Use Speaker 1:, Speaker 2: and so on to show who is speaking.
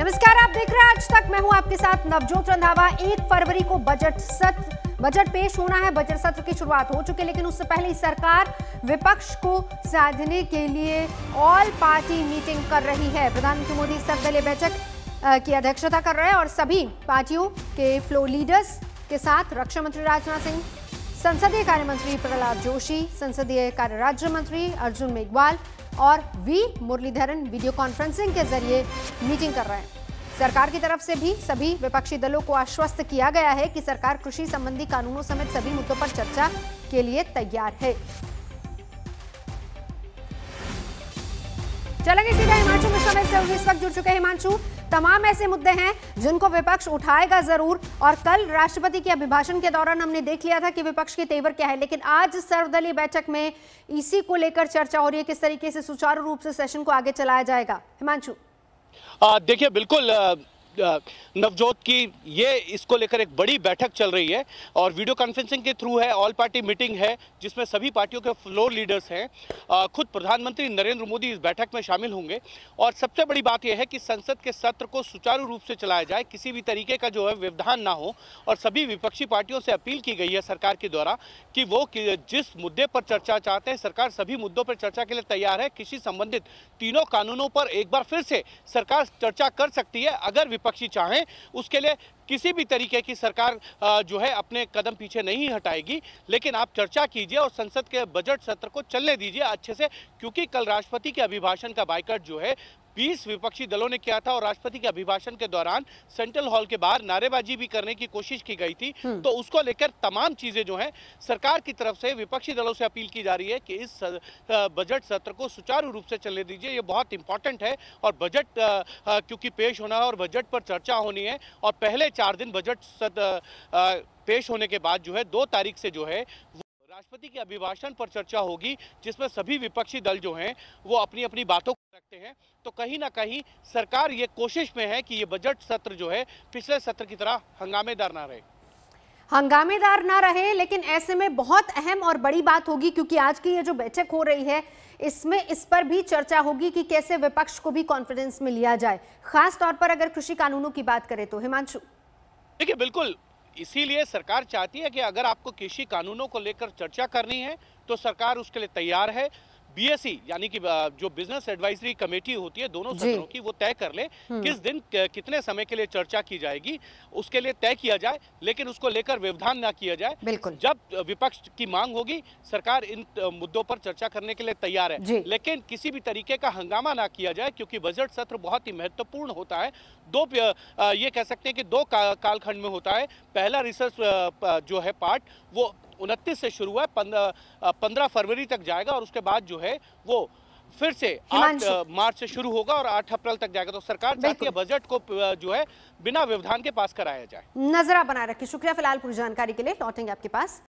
Speaker 1: नमस्कार, आप देख रहे हैं आज तक मैं हूँ आपके साथ नवजोत रंधावा। एक फरवरी को बजट सत्र, बजट पेश होना है। बजट सत्र की शुरुआत हो चुकी है, लेकिन उससे पहले सरकार विपक्ष को साधने के लिए ऑल पार्टी मीटिंग कर रही है। प्रधानमंत्री मोदी सर्वदलीय बैठक की अध्यक्षता कर रहे हैं और सभी पार्टियों के फ्लो लीडर्स के साथ रक्षा मंत्री राजनाथ सिंह, संसदीय कार्य मंत्री प्रहलाद जोशी, संसदीय कार्य राज्य मंत्री अर्जुन मेघवाल और वी मुरलीधरन वीडियो कॉन्फ्रेंसिंग के ज़रिए मीटिंग कर रहे हैं। सरकार की तरफ़ से भी सभी विपक्षी दलों को आश्वस्त किया गया है कि सरकार कृषि संबंधी कानूनों समेत सभी मुद्दों पर चर्चा के लिए तैयार है। चलेंगे सीधा हिमाचल मिश्रा से इस वक्त जुड़ चुके हैं हिमांशु। तमाम ऐसे मुद्दे हैं जिनको विपक्ष उठाएगा ज़रूर। और कल राष्ट्रपति के अभिभाषण के दौरान हमने देख लिया था कि विपक्ष के तेवर क्या है। लेकिन आज सर्वदलीय बैठक में इसी को लेकर चर्चा हो रही है। किस तरीके से सुचारू रूप से सेशन को आगे चलाया जाएगा। हिमांशु।
Speaker 2: देखिए, बिल्कुल नवजोत की ये इसको लेकर एक बड़ी बैठक चल रही है और वीडियो कॉन्फ्रेंसिंग के थ्रू है ऑल पार्टी मीटिंग है, जिसमें सभी पार्टियों के फ्लोर लीडर्स हैं। खुद प्रधानमंत्री नरेंद्र मोदी इस बैठक में शामिल होंगे। और सबसे बड़ी बात यह है कि संसद के सत्र को सुचारू रूप से चलाया जाए, किसी भी तरीके का जो है व्यवधान ना हो और सभी विपक्षी पार्टियों से अपील की गई है सरकार के द्वारा कि वो जिस मुद्दे पर चर्चा चाहते हैं, सरकार सभी मुद्दों पर चर्चा के लिए तैयार है कृषि संबंधित तीनों कानूनों पर एक बार फिर से सरकार चर्चा कर सकती है। अगर विपक्षी चाहें उसके लिए किसी भी तरीके की सरकार जो है अपने कदम पीछे नहीं हटाएगी। लेकिन आप चर्चा कीजिए और संसद के बजट सत्र को चलने दीजिए अच्छे से क्योंकि कल राष्ट्रपति के अभिभाषण का बाइकट जो है बीस विपक्षी दलों ने किया था और राष्ट्रपति के अभिभाषण के दौरान सेंट्रल हॉल के बाहर नारेबाजी भी करने की कोशिश की गई थी। हम्म। तो उसको लेकर तमाम चीज़ें जो हैं सरकार की तरफ़ से विपक्षी दलों से अपील की जा रही है कि इस बजट सत्र को सुचारू रूप से चलने दीजिए। ये बहुत इंपॉर्टेंट है और बजट क्योंकि पेश होना है और बजट पर चर्चा होनी है। और पहले चार दिन बजट पेश होने के बाद जो है, दो तारीख से जो है राष्ट्रपति के अभिभाषण पर चर्चा होगी, जिसमें सभी विपक्षी दल जो हैं, वो अपनी अपनी बातों को रखते हैं। तो कहीं ना कहीं सरकार ये कोशिश में है कि ये बजट सत्र जो है, पिछले सत्र की तरह हंगामेदार ना रहे।
Speaker 1: हंगामेदार ना रहे, लेकिन ऐसे में बहुत अहम और बड़ी बात होगी, क्योंकि आज की ये जो बैठक हो रही है, इसमें इस पर भी चर्चा होगी कि कैसे विपक्ष को भी कॉन्फिडेंस में लिया जाए। खास तौर पर अगर कृषि कानूनों की बात करें तो। हिमांशु।
Speaker 2: देखिए, बिल्कुल, इसीलिए सरकार चाहती है कि अगर आपको कृषि कानूनों को लेकर चर्चा करनी है तो सरकार उसके लिए तैयार है। बीएससी यानी कि जो बिज़नेस एडवाइजरी कमेटी होती है दोनों सदनों की वो तय कर ले हम्म। किस दिन कितने समय के लिए चर्चा की जाएगी उसके लिए तय किया जाए लेकिन उसको लेकर व्यवधान ना किया जाए।
Speaker 1: बिल्कुल।
Speaker 2: जब विपक्ष की मांग होगी सरकार इन मुद्दों पर चर्चा करने के लिए तैयार है। लेकिन किसी भी तरीके का हंगामा ना किया जाए क्योंकि बजट सत्र बहुत ही महत्वपूर्ण होता है। दो ये कह सकते हैं कि दो कालखंड में होता है। पहला रिसर्च जो है पार्ट वो उनतीस से शुरू है पंद्रह फरवरी तक जाएगा और उसके बाद जो है वो फिर से आठ मार्च से शुरू होगा और आठ अप्रैल तक जाएगा। तो सरकार चाहती है बजट को जो है बिना व्यवधान के पास कराया जाए।
Speaker 1: नजरा बनाए रखी। शुक्रिया फ़िलहाल पूरी जानकारी के लिए। लौटेंगे आपके पास।